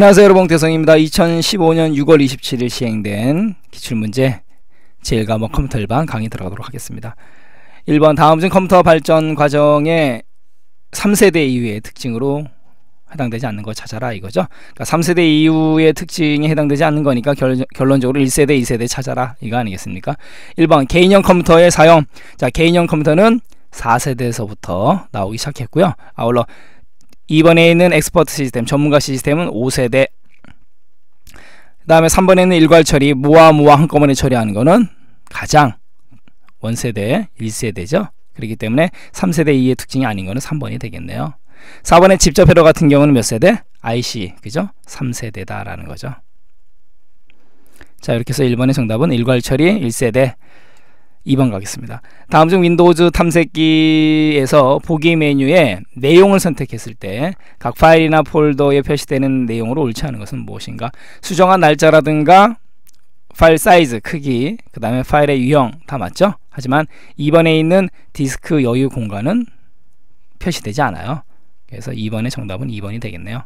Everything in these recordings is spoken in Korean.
안녕하세요 여러분 대성입니다. 2015년 6월 27일 시행된 기출문제 제1과목 컴퓨터 일반 강의 들어가도록 하겠습니다. 1번 다음 중 컴퓨터 발전 과정의 3세대 이후의 특징으로 해당되지 않는 거 찾아라 이거죠. 그러니까 3세대 이후의 특징이 해당되지 않는 거니까 결, 결론적으로 1세대, 2세대 찾아라 이거 아니겠습니까? 1번 개인형 컴퓨터의 사용 자 개인형 컴퓨터는 4세대에서부터 나오기 시작했고요. 아울러 2번에 있는 expert system, 전문가 시스템은 5세대. 그 다음에 3번에 있는 일괄 처리, 모아 모아 한꺼번에 처리하는 거는 가장 원세대, 1세대죠. 그렇기 때문에 3세대 이의 특징이 아닌 거는 3번이 되겠네요. 4번의 집적 회로 같은 경우는 몇 세대? IC, 그죠? 3세대다라는 거죠. 자, 이렇게 해서 1번의 정답은 일괄 처리 1세대, 2번 가겠습니다. 다음 중 윈도우즈 탐색기에서 보기 메뉴에 내용을 선택했을 때 각 파일이나 폴더에 표시되는 내용으로 옳지 않은 것은 무엇인가? 수정한 날짜라든가 파일 사이즈, 크기, 그 다음에 파일의 유형 다 맞죠? 하지만 2번에 있는 디스크 여유 공간은 표시되지 않아요. 그래서 2번의 정답은 2번이 되겠네요.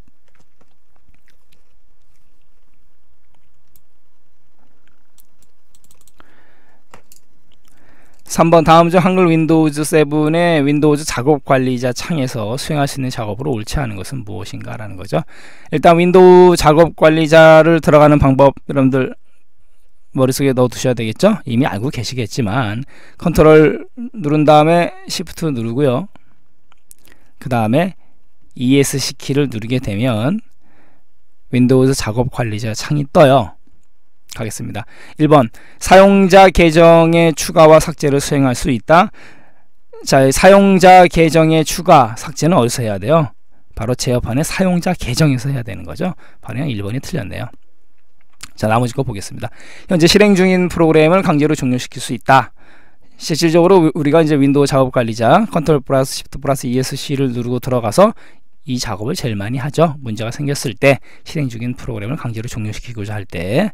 3번 다음 중 한글 윈도우즈 7의 윈도우즈 작업 관리자 창에서 수행할 수 있는 작업으로 옳지 않은 것은 무엇인가 라는 거죠. 일단 윈도우 작업 관리자를 들어가는 방법 여러분들 머릿속에 넣어 두셔야 되겠죠? 이미 알고 계시겠지만 컨트롤 누른 다음에 시프트 누르고요. 그 다음에 ESC 키를 누르게 되면 윈도우즈 작업 관리자 창이 떠요. 가겠습니다. 1번 사용자 계정의 추가와 삭제를 수행할 수 있다. 자, 사용자 계정의 추가, 삭제는 어디서 해야 돼요? 바로 제어판의 사용자 계정에서 해야 되는 거죠. 답은 1번이 틀렸네요. 자, 나머지 거 보겠습니다. 현재 실행 중인 프로그램을 강제로 종료시킬 수 있다. 실질적으로 우리가 이제 윈도우 작업 관리자 컨트롤 플러스 시프트 플러스 ESC를 누르고 들어가서 이 작업을 제일 많이 하죠. 문제가 생겼을 때 실행 중인 프로그램을 강제로 종료시키고자 할 때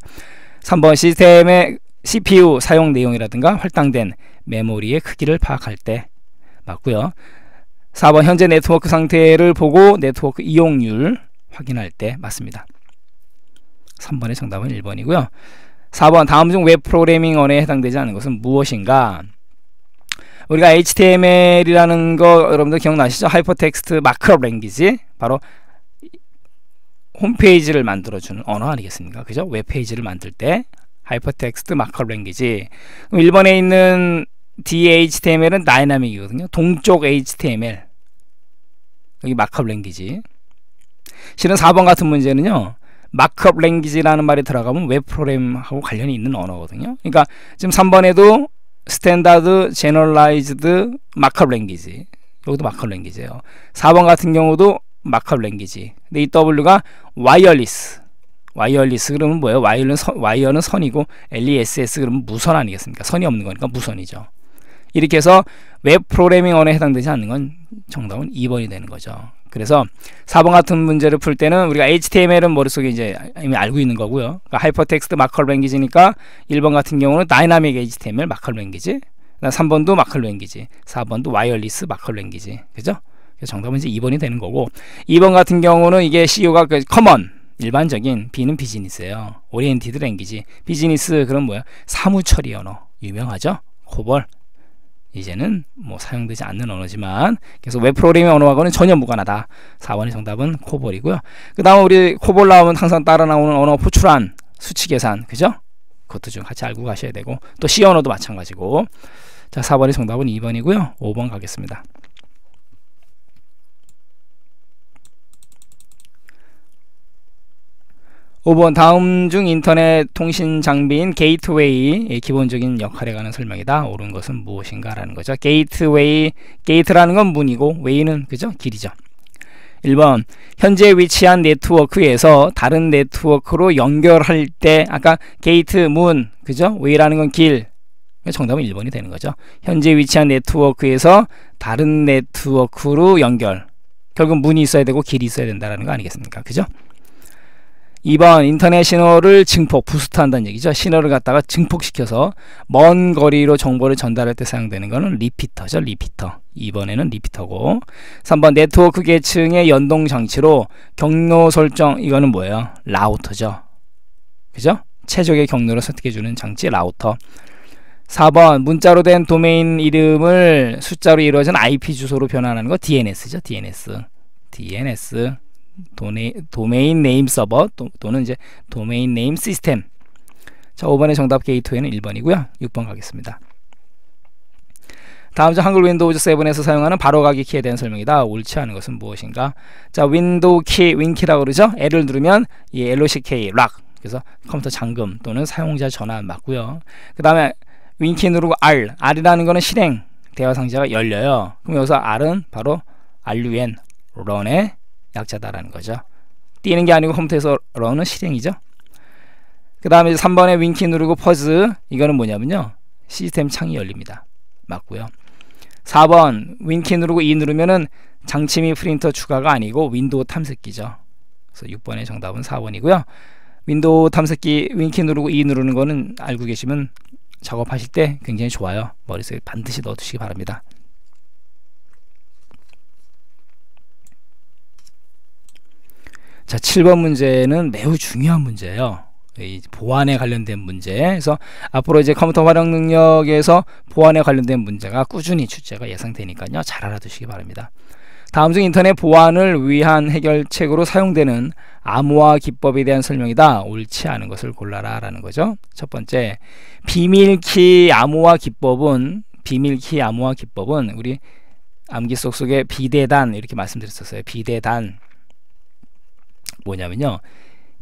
3번 시스템의 CPU 사용 내용이라든가 할당된 메모리의 크기를 파악할 때 맞고요. 4번 현재 네트워크 상태를 보고 네트워크 이용률 확인할 때 맞습니다. 3번의 정답은 1번이고요. 4번 다음 중 웹 프로그래밍 언어에 해당되지 않는 것은 무엇인가? 우리가 HTML이라는 거 여러분들 기억나시죠? Hypertext Markup Language 바로 홈페이지를 만들어주는 언어 아니겠습니까? 그죠? 웹페이지를 만들 때 Hypertext Markup Language 그럼 1번에 있는 DHTML은 dynamic이거든요. 동적 HTML 여기 Markup Language 실은 4번 같은 문제는요. Markup Language라는 말이 들어가면 웹 프로그램하고 관련이 있는 언어거든요. 그러니까 지금 3번에도 Standard Generalized Markup Language 여기도 Markup Language예요. 4번 같은 경우도 Markup Language. 근데 이 W가 wireless. wireless 그러면 뭐예요? 와이어는, 선, 와이어는 선이고 less 그러면 무선 아니겠습니까? 선이 없는 거니까 무선이죠. 이렇게 해서 웹 프로그래밍 언어에 해당되지 않는 건 정답은 2번이 되는 거죠. 그래서 4번 같은 문제를 풀 때는 우리가 HTML은 머릿속에 이제 이미 알고 있는 거고요. 그러니까 Hypertext Markup Language니까 1번 같은 경우는 Dynamic HTML Markup Language 3번도 Markup Language 4번도 Wireless Markup Language 그죠? 정답은 이제 2번이 되는 거고 2번 같은 경우는 이게 CO가 그 common 일반적인 B는 비즈니스예요. Oriented Language. 비즈니스 그럼 뭐야? 사무 처리 언어. 유명하죠? 코볼. 이제는 뭐 사용되지 않는 언어지만 그래서 웹 프로그래밍 언어하고는 전혀 무관하다. 4번의 정답은 코볼이고요. 그 다음 우리 코볼 나오면 항상 따라 나오는 언어 포트란 수치 계산. 그죠? 그것도 좀 같이 알고 가셔야 되고 또 C 언어도 마찬가지고. 자, 4번의 정답은 2번이고요. 5번 가겠습니다. 5번 다음 중 인터넷 통신 장비인 게이트웨이의 기본적인 역할에 관한 설명이다. 옳은 것은 무엇인가 라는 거죠. 게이트웨이, 게이트라는 건 문이고 way는 그죠? 길이죠. 1번 현재 위치한 네트워크에서 다른 네트워크로 연결할 때 아까 게이트 문 그죠? way라는 건 길. 정답은 1번이 되는 거죠. 현재 위치한 네트워크에서 다른 네트워크로 연결. 결국 문이 있어야 되고 길이 있어야 된다는 거 아니겠습니까? 그죠? 2번 인터넷 신호를 증폭, boost한다는 얘기죠. 신호를 갖다가 증폭시켜서 먼 거리로 정보를 전달할 때 사용되는 거는 리피터죠. 리피터. 2번에는 리피터고 3번 네트워크 계층의 연동 장치로 경로 설정 이거는 뭐예요? 라우터죠. 그죠? 최적의 경로를 선택해주는 장치 라우터 4번 문자로 된 도메인 이름을 숫자로 이루어진 IP 주소로 변환하는 거 DNS죠. DNS. DNS 도네, Domain Name Server 또, 는 이제 Domain Name System. 자 5번의 정답 게이트웨이는 1번이고요. 6번 가겠습니다. 다음 중 한글 윈도우즈 7에서 사용하는 바로가기 키에 대한 설명이다 옳지 않은 것은 무엇인가? 자 윈도우 키 Win키라고 그러죠? L을 누르면 이 LOCK lock. 그래서 컴퓨터 잠금 또는 사용자 전환 맞고요. 그 다음에 Win키 누르고 R. R이라는 거는 실행. 대화 상자가 열려요. 그럼 여기서 R은 바로 RUN run의 약자다라는 거죠. 뛰는 게 아니고 컴퓨터에서 run은 실행이죠. 그 다음에 3번에 Win키 누르고 Pause 이거는 뭐냐면요. 시스템 창이 열립니다. 맞고요. 4번 Win키 누르고 E 누르면은 장치 및 프린터 추가가 아니고 윈도우 탐색기죠. 그래서 6번의 정답은 4번이고요. 윈도우 탐색기 Win키 누르고 E 누르는 거는 알고 계시면 작업하실 때 굉장히 좋아요. 머릿속에 반드시 넣어두시기 바랍니다. 자, 7번 문제는 매우 중요한 문제예요. 이 보안에 관련된 문제. 그래서 앞으로 이제 컴퓨터 활용 능력에서 보안에 관련된 문제가 꾸준히 출제가 예상되니까요. 잘 알아두시기 바랍니다. 다음 중 인터넷 보안을 위한 해결책으로 사용되는 암호화 기법에 대한 설명이다. 옳지 않은 것을 골라라 라는 거죠. 첫 번째, 비밀키 암호화 기법은 비밀키 암호화 기법은 우리 암기 속 속에 비대단 이렇게 말씀드렸었어요. 비대단 뭐냐면요.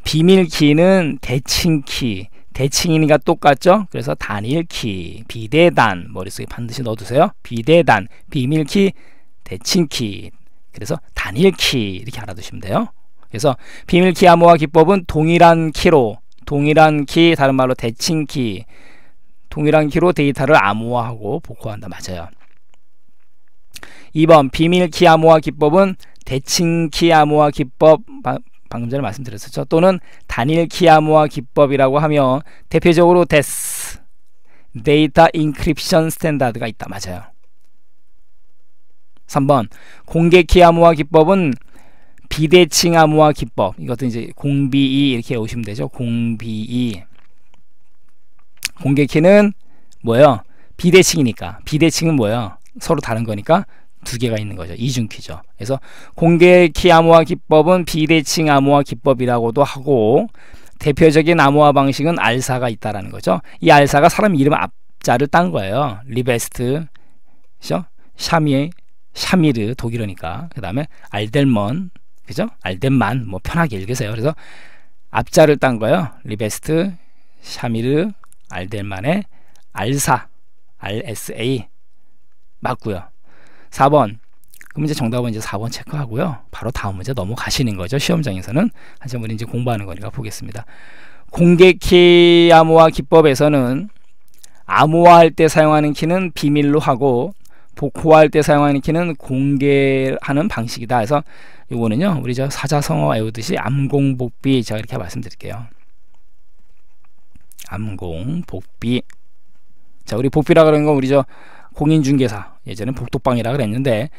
비밀키는 대칭키, 대칭이니까 똑같죠? 그래서 단일키, 비대단 머릿속에 반드시 넣어두세요. 비대단, 비밀키, 대칭키. 그래서 단일키 이렇게 알아두시면 돼요. 그래서 비밀키 암호화 기법은 동일한 키로 동일한 키 다른 말로 대칭키 동일한 키로 데이터를 암호화하고 복호한다 맞아요. 2번 비밀키 암호화 기법은 대칭키 암호화 기법 방금 전에 말씀드렸었죠. 또는 단일키 암호화 기법이라고 하며 대표적으로 DES Data Encryption Standard가 있다. 맞아요. 3번 공개 키 암호화 기법은 비대칭 암호화 기법 이것도 이제 공비이 이렇게 오시면 되죠. 공비이 공개 키는 뭐예요? 비대칭이니까 비대칭은 뭐예요? 서로 다른 거니까 두 개가 있는 거죠. 이중키죠. 그래서 공개 키 암호화 기법은 비대칭 암호화 기법이라고도 하고 대표적인 암호화 방식은 알사가 있다라는 거죠. 이 알사가 사람 이름 앞자를 딴 거예요. 리베스트, 그죠? 샤미, 샤미르 독일어니까. 그 다음에 아델먼, 그죠? 아델만 뭐 편하게 읽으세요. 그래서 앞자를 딴 거예요. 리베스트, 샤미르, 아델만의 알사, RSA 맞고요. 4번. 그럼 이제 정답은 이제 4번 체크하고요. 바로 다음 문제 넘어가시는 거죠. 시험장에서는. 하지만 우리 이제 공부하는 거니까 보겠습니다. 공개 키 암호화 기법에서는 암호화할 때 사용하는 키는 비밀로 하고 복호할 때 사용하는 키는 공개하는 방식이다. 그래서 이거는요. 우리 저 사자성어 외우듯이 암공복비 제가 이렇게 말씀드릴게요. 암공복비. 자, 우리 복비라 그러는 건 우리 저 공인중개사 예전에 복도방이라 그랬는데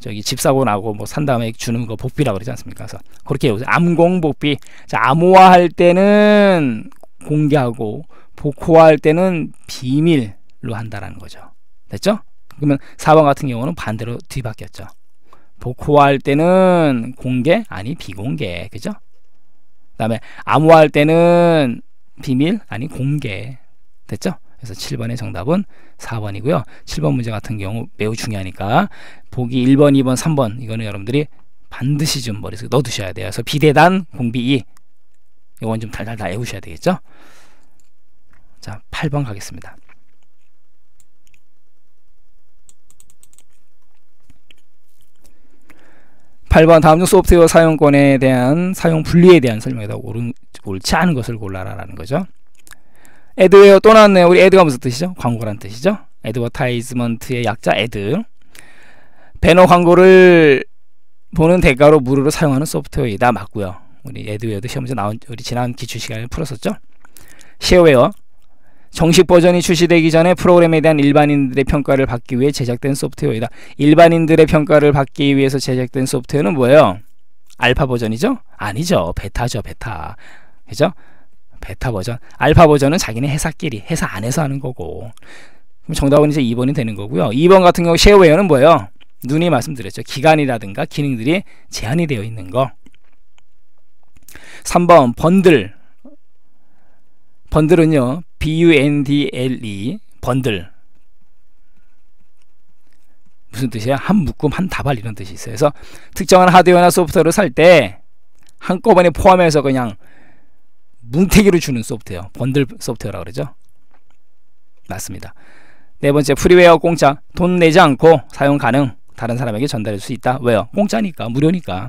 저기 집 사고 나고 뭐 산 다음에 주는 거 복비라 그러지 않습니까? 그래서 그렇게 요새 암공 복비. 자, 암호화할 때는 공개하고 복호화할 때는 비밀로 한다라는 거죠. 됐죠? 그러면 4번 같은 경우는 반대로 뒤바뀌었죠. 복호화할 때는 공개 아니 비공개. 그죠? 그다음에 암호화할 때는 비밀 아니 공개. 됐죠? 그래서 7번의 정답은 4번이고요. 7번 문제 같은 경우 매우 중요하니까 보기 1번, 2번, 3번 이거는 여러분들이 반드시 좀 머릿속에 넣어두셔야 돼요. 그래서 비대단, 공비 2 이건 좀 달달달 외우셔야 되겠죠? 자, 8번 가겠습니다. 8번 다음 중 소프트웨어 사용권에 대한 사용 분류에 대한 설명이다. 옳지 않은 것을 골라라라는 거죠. 애드웨어 또 나왔네요. 우리 ad가 무슨 뜻이죠? 광고란 뜻이죠. advertisement의 약자 ad. 배너 광고를 보는 대가로 무료로 사용하는 소프트웨어이다. 맞고요. 우리 애드웨어도 시험 문제 나온 우리 지난 기출 시간에 풀었었죠. 쉐어웨어 정식 버전이 출시되기 전에 프로그램에 대한 일반인들의 평가를 받기 위해 제작된 소프트웨어이다. 일반인들의 평가를 받기 위해서 제작된 소프트웨어는 뭐예요? 알파 버전이죠? 아니죠. 베타죠. 베타. 그죠? 베타 버전. 알파 버전은 자기네 회사끼리 회사 안에서 하는 거고. 그럼 정답은 이제 2번이 되는 거고요. 2번 같은 경우 쉐어웨어는 뭐예요? 눈이 말씀드렸죠. 기간이라든가 기능들이 제한이 되어 있는 거. 3번 번들 번들은요 B-U-N-D-L-E 번들 무슨 뜻이야? 한 묶음 한 다발 이런 뜻이 있어요. 그래서 특정한 하드웨어나 소프트웨어를 살 때 한꺼번에 포함해서 그냥 뭉태기로 주는 소프트웨어 번들 소프트웨어라고 그러죠. 맞습니다. 네 번째 프리웨어 공짜 돈 내지 않고 사용 가능 다른 사람에게 전달할 수 있다. 왜요? 공짜니까 무료니까.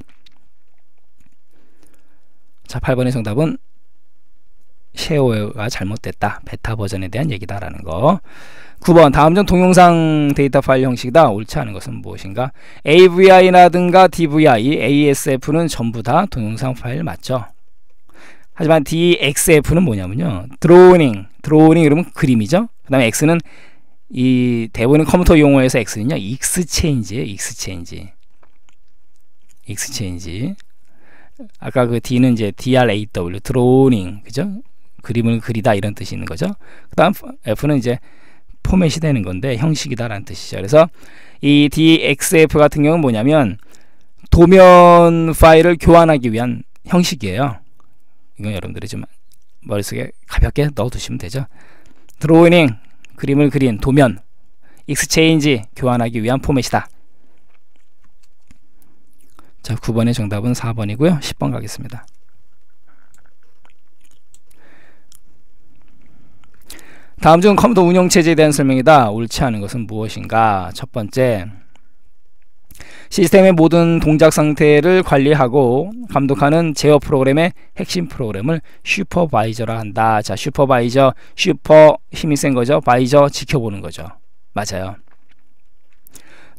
자 8번의 정답은 쉐어웨어가 잘못됐다. 베타 버전에 대한 얘기다라는 거. 9번 다음 중 동영상 데이터 파일 형식이다. 옳지 않은 것은 무엇인가? AVI라든가 DVI, ASF는 전부 다 동영상 파일 맞죠? 하지만 DXF는 뭐냐면요. drawing, drawing 그러면 그림이죠. 그 다음에 X는 이 대부분 컴퓨터 용어에서 X는요. exchange예요. exchange. exchange. 아까 그 D는 이제 DRAW, drawing, 그죠? 그림을 그리다 이런 뜻이 있는 거죠. 그 다음 F는 이제 포맷이 되는 건데 형식이다라는 뜻이죠. 그래서 이 DXF 같은 경우는 뭐냐면 도면 파일을 교환하기 위한 형식이에요. 이건 여러분들이 좀 머릿속에 가볍게 넣어두시면 되죠. 드로잉 그림을 그린 도면 exchange 교환하기 위한 포맷이다. 자 9번의 정답은 4번이고요. 10번 가겠습니다. 다음 중 컴퓨터 운영 체제에 대한 설명이다. 옳지 않은 것은 무엇인가? 첫 번째, 시스템의 모든 동작 상태를 관리하고 감독하는 제어 프로그램의 핵심 프로그램을 슈퍼바이저라 한다. 자, 슈퍼바이저, 슈퍼 힘이 센 거죠. 바이저 지켜보는 거죠. 맞아요.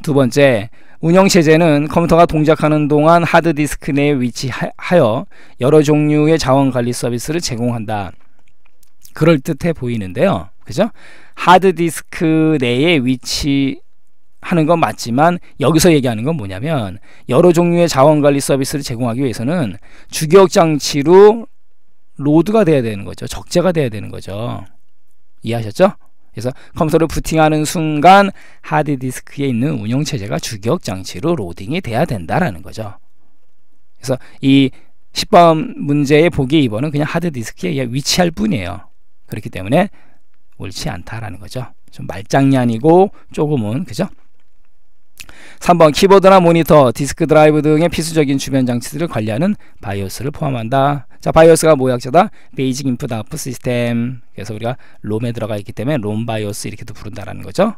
두 번째, 운영 체제는 컴퓨터가 동작하는 동안 하드디스크 내에 위치하여 여러 종류의 자원 관리 서비스를 제공한다. 그럴 듯해 보이는데요. 그죠? 하드디스크 내에 위치 하는 건 맞지만 여기서 얘기하는 건 뭐냐면 여러 종류의 자원 관리 서비스를 제공하기 위해서는 주기억 장치로 로드가 돼야 되는 거죠. 적재가 돼야 되는 거죠. 이해하셨죠? 그래서 컴퓨터를 부팅하는 순간 하드 디스크에 있는 운영 체제가 주기억 장치로 로딩이 돼야 된다라는 거죠. 그래서 이 10번 문제의 보기 2번은 그냥 하드 디스크에 위치할 뿐이에요. 그렇기 때문에 옳지 않다라는 거죠. 좀 말장난이고 조금은 그죠? 3번 키보드나 모니터, 디스크 드라이브 등의 필수적인 주변 장치들을 관리하는 바이오스를 포함한다. 자, 바이오스가 뭐 약자다. Basic Input Output System. 그래서 우리가 롬에 들어가 있기 때문에 롬 바이오스 이렇게도 부른다라는 거죠.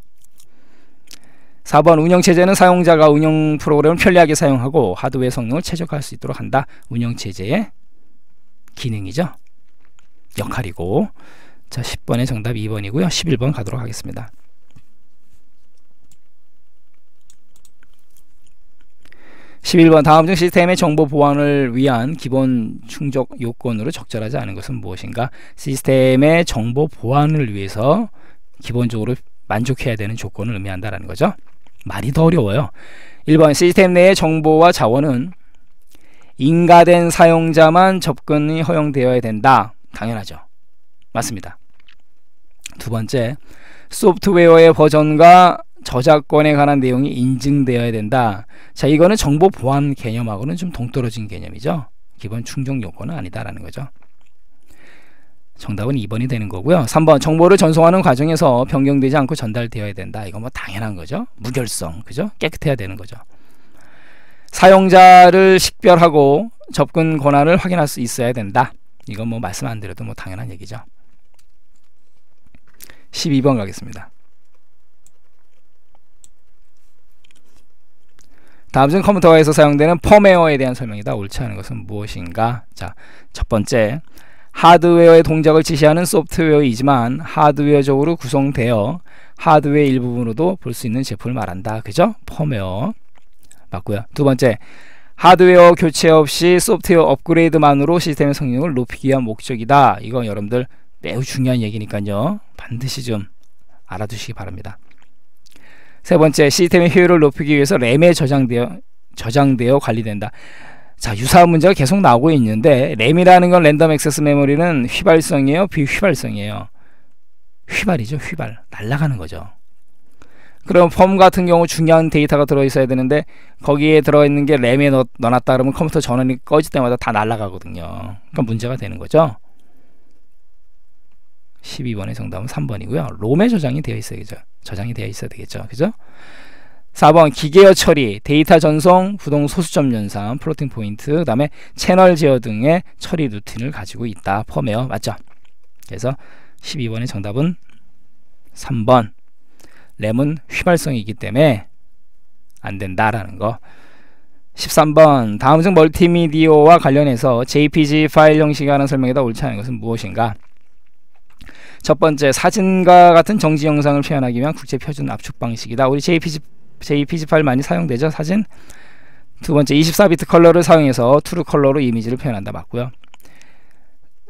4번 운영체제는 사용자가 운영 프로그램을 편리하게 사용하고 하드웨어 성능을 최적화할 수 있도록 한다. 운영체제의 기능이죠. 역할이고 자 10번의 정답 2번이고요 11번 가도록 하겠습니다 (11번) 다음 중 시스템의 정보 보안을 위한 기본 충족 요건으로 적절하지 않은 것은 무엇인가? 시스템의 정보 보안을 위해서 기본적으로 만족해야 되는 조건을 의미한다는 거죠. 말이 더 어려워요. 1번 시스템 내의 정보와 자원은 인가된 사용자만 접근이 허용되어야 된다. 당연하죠. 맞습니다. 두 번째, 소프트웨어의 버전과 저작권에 관한 내용이 인증되어야 된다. 자, 이거는 정보 보안 개념하고는 좀 동떨어진 개념이죠. 기본 충족 요건은 아니다라는 거죠. 정답은 2번이 되는 거고요. 3번 정보를 전송하는 과정에서 변경되지 않고 전달되어야 된다. 이건 뭐 당연한 거죠. 무결성, 그죠? 깨끗해야 되는 거죠. 사용자를 식별하고 접근 권한을 확인할 수 있어야 된다. 이건 뭐 말씀 안 드려도 뭐 당연한 얘기죠. 12번 가겠습니다. 다음 중 컴퓨터에서 사용되는 펌웨어에 대한 설명이다. 옳지 않은 것은 무엇인가? 자, 첫 번째, 하드웨어의 동작을 지시하는 소프트웨어이지만 하드웨어적으로 구성되어 하드웨어 일부분으로도 볼 수 있는 제품을 말한다. 그죠? 펌웨어 맞고요. 두 번째, 하드웨어 교체 없이 소프트웨어 업그레이드만으로 시스템의 성능을 높이기 위한 목적이다. 이건 여러분들 매우 중요한 얘기니까요. 반드시 좀 알아두시기 바랍니다. 세 번째, 시스템의 효율을 높이기 위해서 램에 저장되어 저장되어 관리된다. 자, 유사한 문제가 계속 나오고 있는데 램이라는 건 랜덤 액세스 메모리는 휘발성이에요, 비휘발성이에요. 휘발이죠, 휘발. 날아가는 거죠. 그럼 펌 같은 경우 중요한 데이터가 들어 있어야 되는데 거기에 들어 있는 게 램에 넣, 넣어놨다 그러면 컴퓨터 전원이 꺼질 때마다 다 날아가거든요. 그러니까 문제가 되는 거죠. 12번의 정답은 3번이고요. 롬에 저장이 되어 있어야죠. 저장이 되어 있어야 되겠죠. 그죠? 4번 기계어 처리, 데이터 전송, 부동 소수점 연산, floating point, 그 다음에 채널 제어 등의 처리 루틴을 가지고 있다. 펌웨어 맞죠? 그래서 12번의 정답은 3번 램은 휘발성이기 때문에 안 된다라는 거 13번 다음 중 멀티미디어와 관련해서 JPG 파일 형식에 관한 설명이다 옳지 않은 것은 무엇인가 첫 번째 사진과 같은 정지 영상을 표현하기 위한 국제 표준 압축 방식이다 우리 JPG JPG 파일 많이 사용되죠 사진 두 번째 24비트 컬러를 사용해서 true color로 이미지를 표현한다 맞고요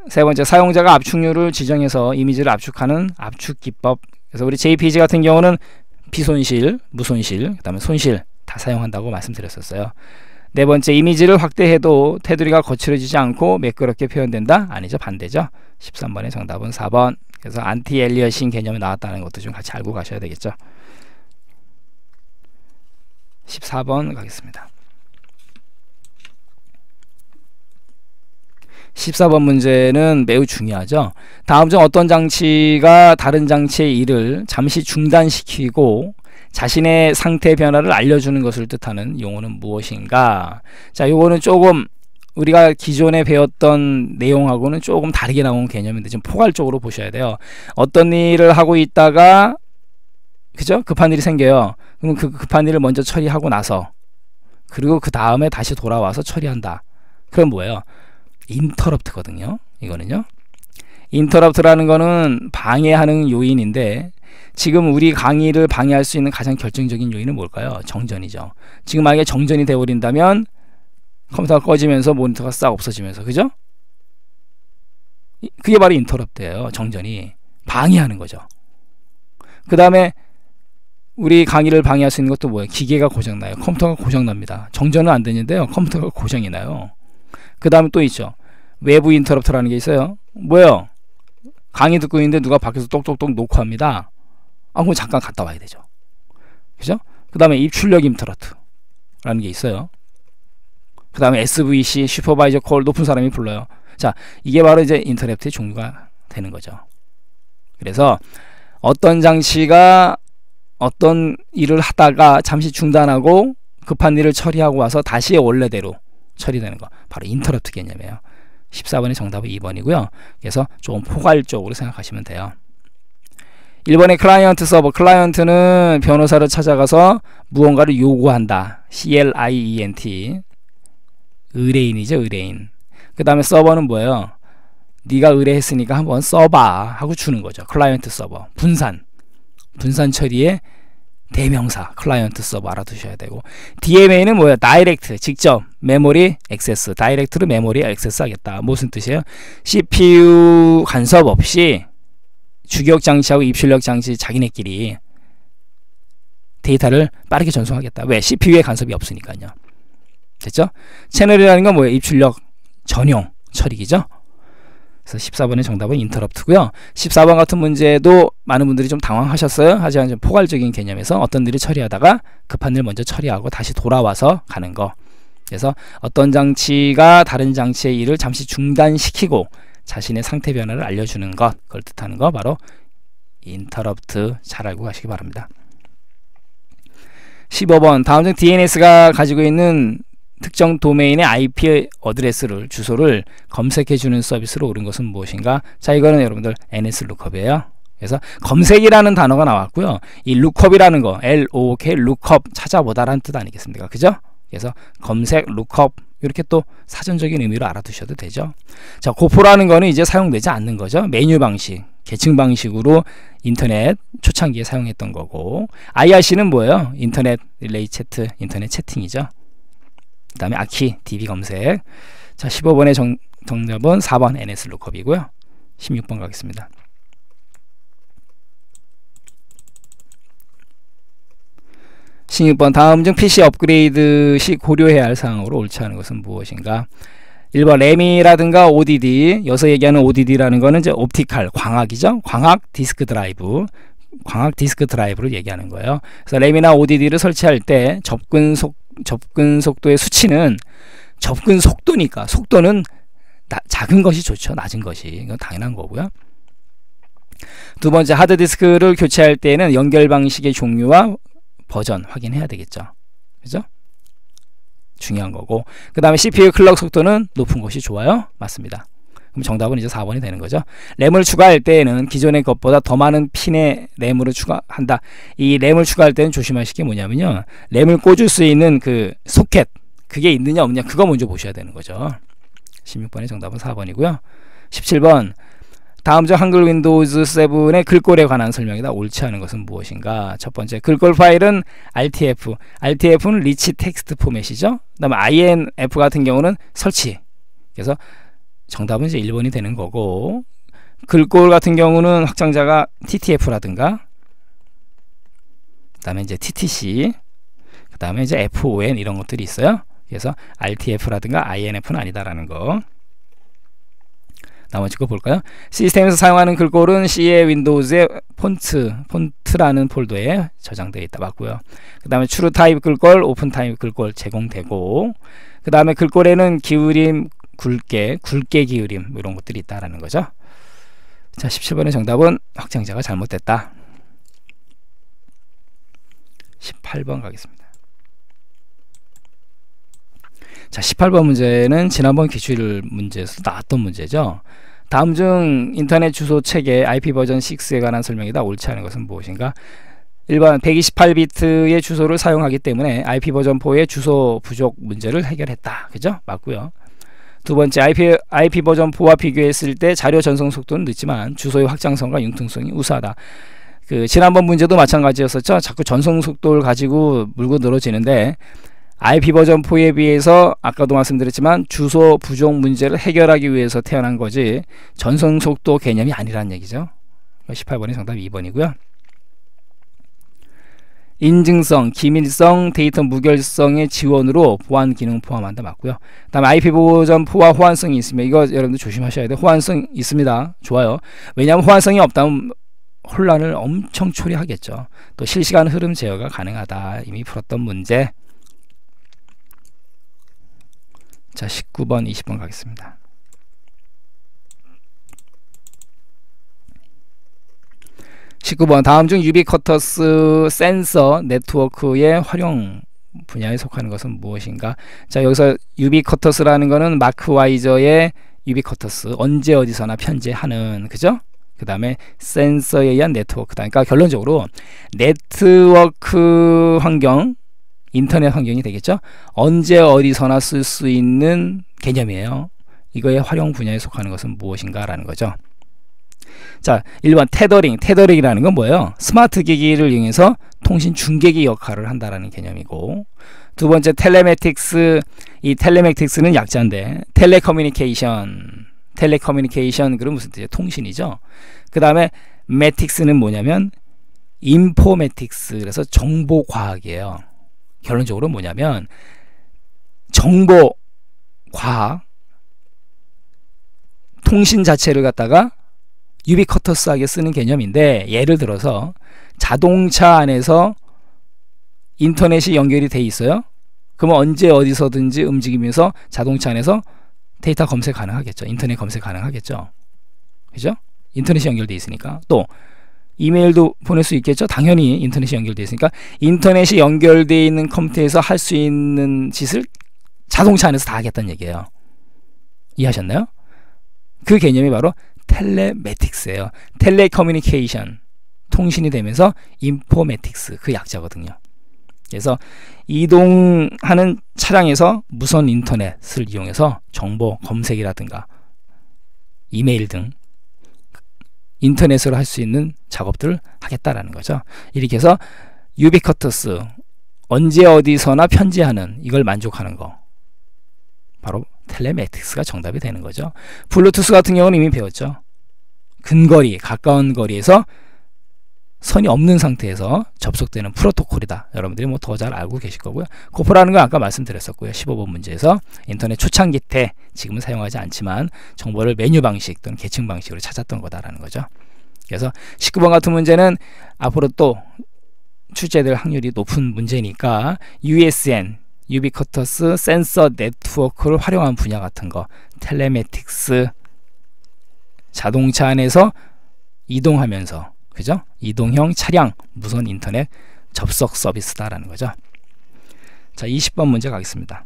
세 번째 사용자가 압축률을 지정해서 이미지를 압축하는 압축 기법 그래서 우리 JPG 같은 경우는 비손실, 무손실, 그 다음에 손실 다 사용한다고 말씀드렸었어요. 네 번째 이미지를 확대해도 테두리가 거칠어지지 않고 매끄럽게 표현된다? 아니죠. 반대죠. 13번의 정답은 4번. 그래서 안티 엘리어싱 개념이 나왔다는 것도 좀 같이 알고 가셔야 되겠죠. 14번 가겠습니다. 14번 문제는 매우 중요하죠. 다음 중 어떤 장치가 다른 장치의 일을 잠시 중단시키고 자신의 상태 변화를 알려주는 것을 뜻하는 용어는 무엇인가? 자, 요거는 조금 우리가 기존에 배웠던 내용하고는 조금 다르게 나온 개념인데 좀 포괄적으로 보셔야 돼요. 어떤 일을 하고 있다가 그죠? 급한 일이 생겨요. 그럼 그 급한 일을 먼저 처리하고 나서 그리고 그 다음에 다시 돌아와서 처리한다. 그럼 뭐예요? 인터럽트거든요. 이거는요. 인터럽트라는 거는 방해하는 요인인데 지금 우리 강의를 방해할 수 있는 가장 결정적인 요인은 뭘까요? 정전이죠. 지금 만약에 정전이 되어버린다면 컴퓨터가 꺼지면서 모니터가 싹 없어지면서 그죠? 그게 바로 인터럽트예요. 정전이 방해하는 거죠. 그 다음에 우리 강의를 방해할 수 있는 것도 뭐예요? 기계가 고장나요. 컴퓨터가 고장납니다. 정전은 안 되는데요. 컴퓨터가 고장이 나요. 그 다음에 또 있죠. 외부 인터럽터라는 게 있어요. 뭐예요? 강의 듣고 있는데 누가 밖에서 똑똑똑 녹화합니다. 아, 그럼 잠깐 갔다 와야 되죠. 그죠? 그 다음에 입출력 인터럽트라는 게 있어요. 그 다음에 SVC 슈퍼바이저 콜 높은 사람이 불러요. 자, 이게 바로 이제 인터럽트의 종류가 되는 거죠. 그래서 어떤 장치가 어떤 일을 하다가 잠시 중단하고 급한 일을 처리하고 와서 다시 원래대로 처리되는 거 바로 인터럽트 개념이에요. 14번의 정답은 2번이고요. 그래서 조금 포괄적으로 생각하시면 돼요. 1번의 클라이언트 서버 클라이언트는 변호사를 찾아가서 무언가를 요구한다. CLIENT 의뢰인이죠. 의뢰인. 그 다음에 서버는 뭐예요? 네가 의뢰했으니까 한번 써봐 하고 주는 거죠. 클라이언트 서버 분산 분산 처리의 대명사 클라이언트 서버 알아두셔야 되고 DMA는 뭐야? direct 직접 memory access direct로 memory access 하겠다 무슨 뜻이에요? CPU 간섭 없이 주기억 장치하고 입출력 장치 자기네끼리 데이터를 빠르게 전송하겠다 왜? CPU에 간섭이 없으니까요 됐죠? 채널이라는 건 뭐예요? 입출력 전용 처리기죠 그래서 14번의 정답은 인터럽트고요. 14번 같은 문제도 많은 분들이 좀 당황하셨어요. 하지만 좀 포괄적인 개념에서 어떤 일을 처리하다가 급한 일 먼저 처리하고 다시 돌아와서 가는 거. 그래서 어떤 장치가 다른 장치의 일을 잠시 중단시키고 자신의 상태 변화를 알려주는 것, 그걸 뜻하는 거 바로 인터럽트 잘 알고 가시기 바랍니다. 15번 다음 중 DNS가 가지고 있는 특정 도메인의 IP address를 주소를 검색해 주는 서비스로 옳은 것은 무엇인가? 자, 이거는 여러분들 NS 룩업이에요. 그래서 검색이라는 단어가 나왔고요. 이 lookup이라는 거 L O O K lookup 찾아보다라는 뜻 아니겠습니까? 그죠? 그래서 검색 lookup 이렇게 또 사전적인 의미로 알아두셔도 되죠. 자, Gopher라는 거는 이제 사용되지 않는 거죠. 메뉴 방식, 계층 방식으로 인터넷 초창기에 사용했던 거고 IRC는 뭐예요? Internet Relay Chat, 인터넷 채팅이죠. 그 다음에 아키 DB 검색. 자 15번의 정, 정답은 4번 NS 루컵이고요. 16번 가겠습니다. 16번 다음 중 PC 업그레이드 시 고려해야 할 사항으로 옳지 않은 것은 무엇인가? 1번 램이라든가 ODD 여기서 얘기하는 ODD라는 거는 이제 optical 광학이죠? 광학 디스크 드라이브. 광학 디스크 드라이브를 얘기하는 거예요. 그래서 램이나 ODD를 설치할 때 접근 속 접근 속도의 수치는 접근 속도니까 속도는 나, 작은 것이 좋죠 낮은 것이 이건 당연한 거고요 두 번째 하드디스크를 교체할 때는 연결 방식의 종류와 버전 확인해야 되겠죠. 그죠? 중요한 거고. 그 다음에 CPU 클럭 속도는 높은 것이 좋아요. 맞습니다. 그럼 정답은 이제 4번이 되는 거죠. 램을 추가할 때에는 기존의 것보다 더 많은 핀의 램으로 추가한다. 이 램을 추가할 때는 조심하실 게 뭐냐면요. 램을 꽂을 수 있는 그 소켓 그게 있느냐 없느냐 그거 먼저 보셔야 되는 거죠. 16번의 정답은 4번이고요. 17번 다음 중 한글 Windows 7의 글꼴에 관한 설명이다. 옳지 않은 것은 무엇인가? 첫 번째, 글꼴 파일은 RTF. RTF는 Rich Text Format이죠. 그다음에 INF 같은 경우는 설치. 그래서 정답은 이제 1번이 되는 거고 글꼴 같은 경우는 확장자가 TTF라든가 그다음에 이제 TTC 그다음에 이제 FON 이런 것들이 있어요. 그래서 RTF라든가 INF는 아니다라는 거. 나머지 거 볼까요? 시스템에서 사용하는 글꼴은 C의 Windows의 Fonts, Fonts라는 폴더에 저장되어 있다 맞고요. 그 다음에 TrueType 글꼴, OpenType 글꼴 제공되고 그 다음에 글꼴에는 기울임, 굵게, 굵게 기울임 뭐 이런 것들이 있다라는 거죠. 자, 17번의 정답은 확장자가 잘못됐다. 18번 가겠습니다. 자, 18번 문제는 지난번 기출 문제에서 나왔던 문제죠. 다음 중 인터넷 주소 체계 IP 버전 6에 관한 설명이다. 옳지 않은 것은 무엇인가? 1번 128비트의 주소를 사용하기 때문에 IP 버전 4의 주소 부족 문제를 해결했다. 그죠? 맞고요. 두 번째 IP, IP 버전 4와 비교했을 때 자료 전송 속도는 늦지만 주소의 확장성과 융통성이 우수하다. 그 지난번 문제도 마찬가지였었죠. 자꾸 전송 속도를 가지고 물고 늘어지는데 IP 버전 4에 비해서 아까도 말씀드렸지만 주소 부족 문제를 해결하기 위해서 태어난 거지 전송 속도 개념이 아니라는 얘기죠. 18번이 정답 2번이고요. 인증성, 기밀성, 데이터 무결성의 지원으로 보안 기능 포함한다 맞고요. 다음 IP 버전 4와 호환성이 있으면 이거 여러분들 조심하셔야 돼요. 호환성 있습니다. 좋아요. 왜냐하면 호환성이 없다면 혼란을 엄청 초래하겠죠. 또 실시간 흐름 제어가 가능하다. 이미 풀었던 문제. 자 19번 20번 가겠습니다 (19번) 다음 중 유비쿼터스 센서 네트워크의 활용 분야에 속하는 것은 무엇인가 자 여기서 유비쿼터스라는 거는 마크 와이저의 유비쿼터스 언제 어디서나 편재하는 그죠 그 다음에 센서에 의한 네트워크다 그러니까 결론적으로 네트워크 환경 인터넷 환경이 되겠죠. 언제 어디서나 쓸 수 있는 개념이에요. 이거의 활용 분야에 속하는 것은 무엇인가 라는 거죠. 자, 1번 tethering. tethering이라는 건 뭐예요? 스마트 기기를 이용해서 통신 중계기 역할을 한다라는 개념이고 두 번째 텔레메틱스 이 텔레메틱스는 약자인데 텔레커뮤니케이션 텔레커뮤니케이션 그럼 무슨 뜻이에요? 통신이죠. 그 다음에 매틱스는 뭐냐면 인포매틱스 그래서 정보 과학이에요. 결론적으로 뭐냐면 정보 과학 통신 자체를 갖다가 유비쿼터스하게 쓰는 개념인데 예를 들어서 자동차 안에서 인터넷이 연결이 돼 있어요. 그러면 언제 어디서든지 움직이면서 자동차 안에서 데이터 검색 가능하겠죠. 인터넷 검색 가능하겠죠. 그죠? 인터넷이 연결돼 있으니까 또 이메일도 보낼 수 있겠죠. 당연히 인터넷이 연결되어 있으니까 인터넷이 연결되어 있는 컴퓨터에서 할 수 있는 짓을 자동차 안에서 다 하겠다는 얘기예요. 이해하셨나요? 그 개념이 바로 telematics예요. telecommunication 통신이 되면서 informatics 그 약자거든요. 그래서 이동하는 차량에서 무선 인터넷을 이용해서 정보 검색이라든가 이메일 등 인터넷으로 할 수 있는 작업들을 하겠다라는 거죠. 이렇게 해서 유비쿼터스 언제 어디서나 편재하는 이걸 만족하는 거 바로 텔레매틱스가 정답이 되는 거죠. 블루투스 같은 경우는 이미 배웠죠. 근거리, 가까운 거리에서 선이 없는 상태에서 접속되는 프로토콜이다. 여러분들이 뭐 더 잘 알고 계실 거고요. 코프라는 건 아까 말씀드렸었고요. 15번 문제에서 인터넷 초창기 때 지금은 사용하지 않지만 정보를 메뉴 방식 또는 계층 방식으로 찾았던 거다라는 거죠. 그래서 19번 같은 문제는 앞으로 또 출제될 확률이 높은 문제니까 USN 유비쿼터스 센서 네트워크를 활용한 분야 같은 거 telematics 자동차 안에서 이동하면서 그죠? 이동형 차량 무선 인터넷 접속 서비스다라는 거죠. 자, 20번 문제 가겠습니다.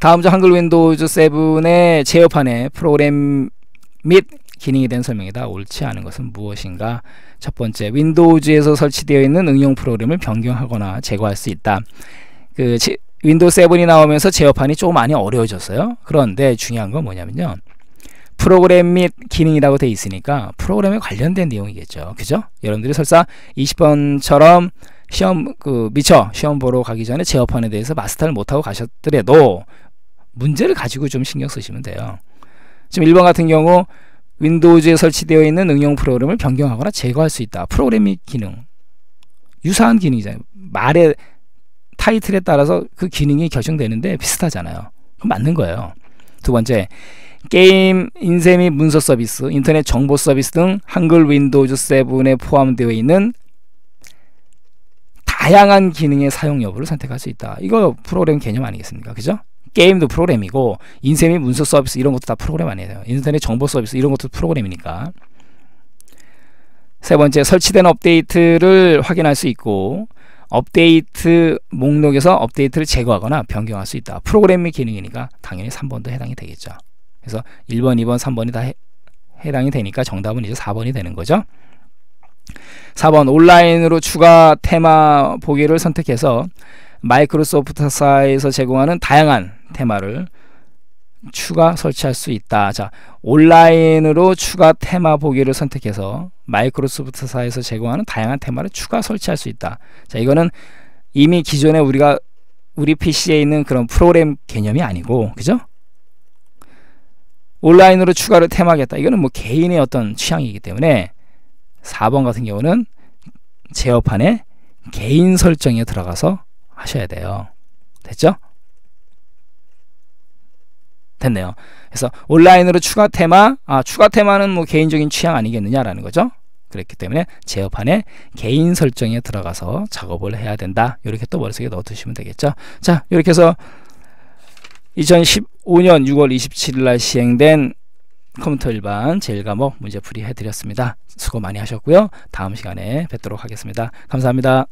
다음 주 한글 Windows 7의 제어판의 프로그램 및 기능에 대한 설명이다. 옳지 않은 것은 무엇인가? 첫 번째, Windows에서 설치되어 있는 응용 프로그램을 변경하거나 제거할 수 있다. 그 지, Window 7이 나오면서 제어판이 조금 많이 어려워졌어요. 그런데 중요한 건 뭐냐면요. 프로그램 및 기능이라고 돼 있으니까 프로그램에 관련된 내용이겠죠. 그죠? 여러분들이 설사 20번처럼 시험 그 미처 시험 보러 가기 전에 제어판에 대해서 마스터를 못하고 가셨더라도 문제를 가지고 좀 신경 쓰시면 돼요. 지금 1번 같은 경우 Windows에 설치되어 있는 응용 프로그램을 변경하거나 제거할 수 있다. 프로그램 및 기능. 유사한 기능이잖아요. 말의 타이틀에 따라서 그 기능이 결정되는데 비슷하잖아요. 그럼 맞는 거예요. 두 번째, 게임, 인쇄 및 문서 서비스, 인터넷 정보 서비스 등 한글 Windows 7에 포함되어 있는 다양한 기능의 사용 여부를 선택할 수 있다. 이거 프로그램 개념 아니겠습니까? 그죠? 게임도 프로그램이고 인쇄 및 문서 서비스 이런 것도 다 프로그램 아니에요. 인터넷 정보 서비스 이런 것도 프로그램이니까. 세 번째, 설치된 업데이트를 확인할 수 있고 업데이트 목록에서 업데이트를 제거하거나 변경할 수 있다. 프로그램 및 기능이니까 당연히 3번도 해당이 되겠죠. 그래서 1번, 2번, 3번이 다 해, 해당이 되니까 정답은 이제 4번이 되는 거죠. 4번 온라인으로 추가 테마 보기를 선택해서 마이크로소프트사에서 제공하는 다양한 테마를 추가 설치할 수 있다. 자, 온라인으로 추가 테마 보기를 선택해서 마이크로소프트사에서 제공하는 다양한 테마를 추가 설치할 수 있다. 자, 이거는 이미 기존에 우리가 우리 PC에 있는 그런 프로그램 개념이 아니고, 그죠? 온라인으로 추가를 테마하겠다. 이거는 뭐 개인의 어떤 취향이기 때문에 4번 같은 경우는 제어판에 개인 설정에 들어가서 하셔야 돼요. 됐죠? 됐네요. 그래서 온라인으로 추가 테마, 아, 추가 테마는 뭐 개인적인 취향 아니겠느냐라는 거죠. 그렇기 때문에 제어판에 개인 설정에 들어가서 작업을 해야 된다. 이렇게 또 머릿속에 넣어두시면 되겠죠. 자, 이렇게 해서 2015년 6월 27일 날 시행된 컴퓨터 일반 제1과목 문제 풀이 해드렸습니다. 수고 많이 하셨고요. 다음 시간에 뵙도록 하겠습니다. 감사합니다.